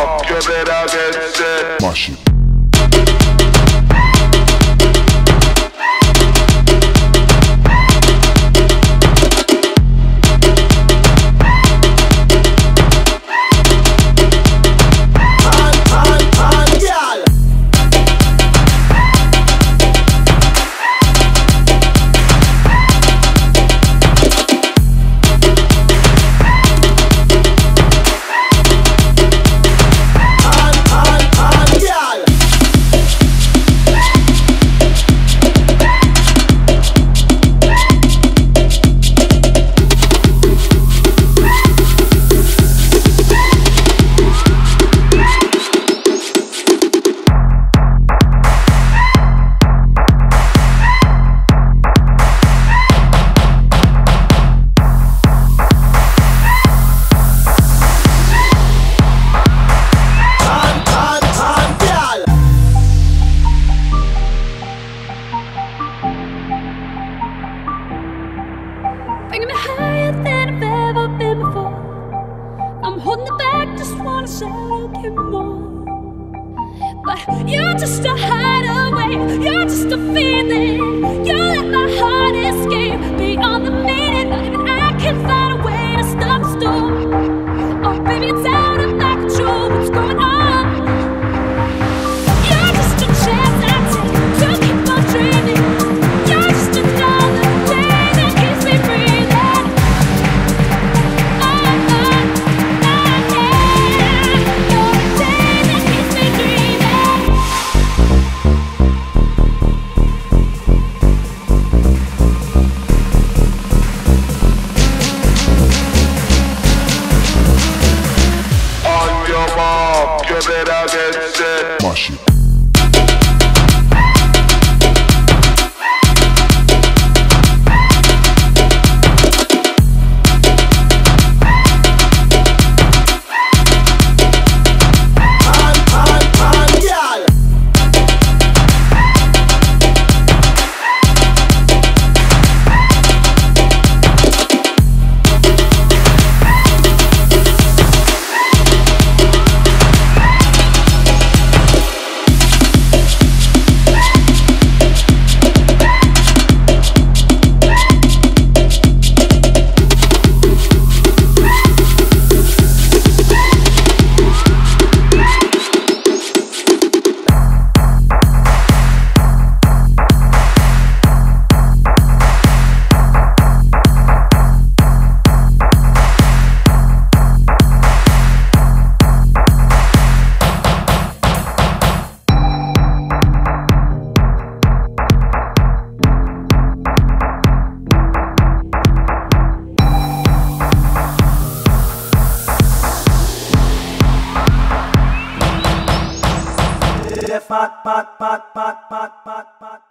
off, give it out, get set. I'm holding it back, just wanna say give more. But you're just a hideaway, you're just a feeling. my shit. deaf, pot, pot, pot, pot, pot, pot.